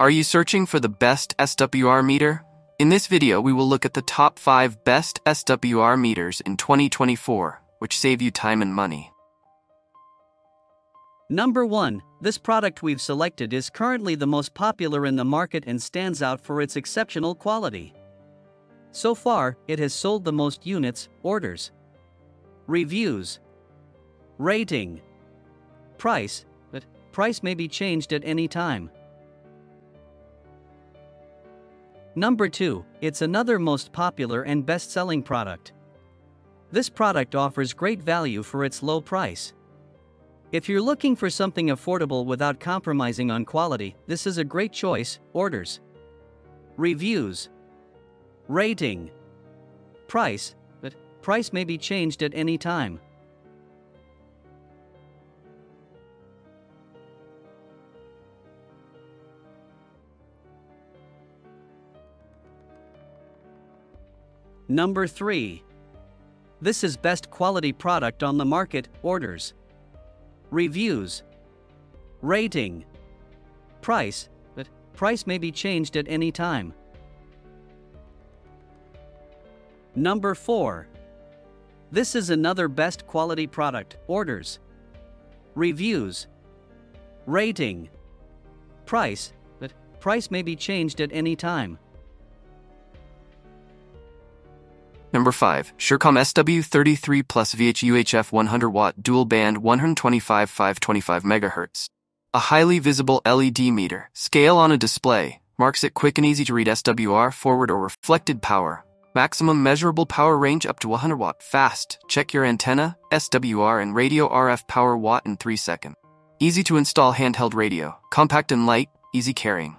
Are you searching for the best SWR meter? In this video, we will look at the top 5 best SWR meters in 2024, which save you time and money. Number 1. This product we've selected is currently the most popular in the market and stands out for its exceptional quality. So far, it has sold the most units, orders, reviews, rating, price, but price may be changed at any time. Number 2, it's another most popular and best selling product. This product offers great value for its low price. If you're looking for something affordable without compromising on quality, this is a great choice. Orders, reviews, rating, price, but price may be changed at any time. Number 3. This is best quality product on the market, orders, reviews, rating, price, but price may be changed at any time. Number 4. This is another best quality product, orders, reviews, rating, price, but price may be changed at any time. Number 5. Surecom SW33 Plus VHF/UHF 100 watt dual band 125 525 MHz. A highly visible LED meter, scale on a display, marks it quick and easy to read SWR, forward or reflected power. Maximum measurable power range up to 100 watt. Fast. Check your antenna, SWR, and radio RF power watt in 3 seconds. Easy to install handheld radio, compact and light, easy carrying.